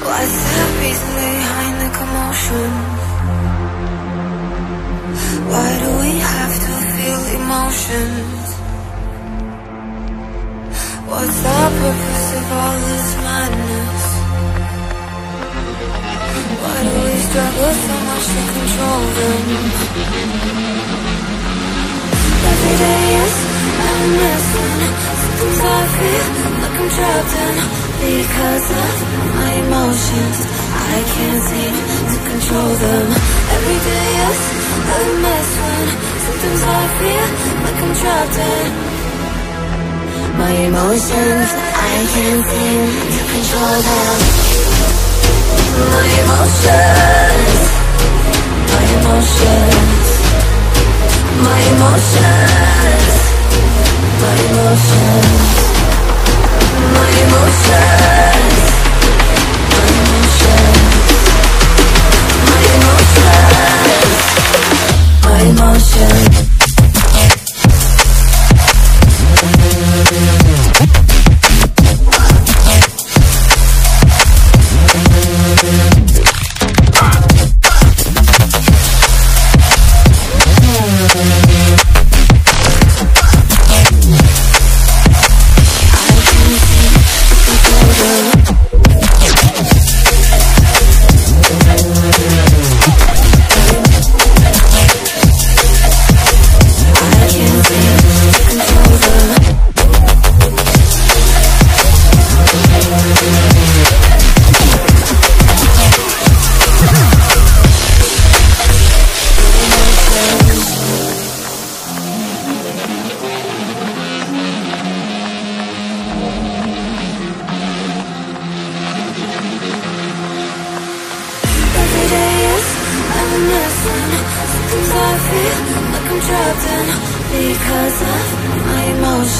What's the reason behind the commotion? Why do we have to feel emotions? What's the purpose of all this madness? Why do we struggle so much to control them? Every day is I feel Because of my emotions. I can't seem to control them. Every day is a mess when Sometimes I feel like I'm trapped in My emotions. I can't seem to control them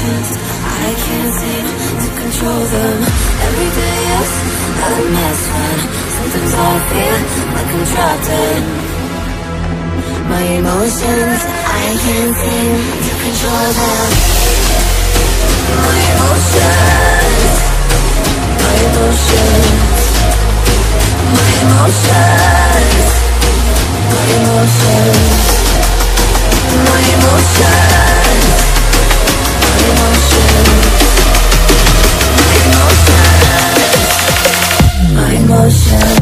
emotions I can't seem to control them. Every day is a mess when Sometimes I feel like I'm trapped in. My emotions I can't seem to control them. My emotions My emotions My emotions. yourself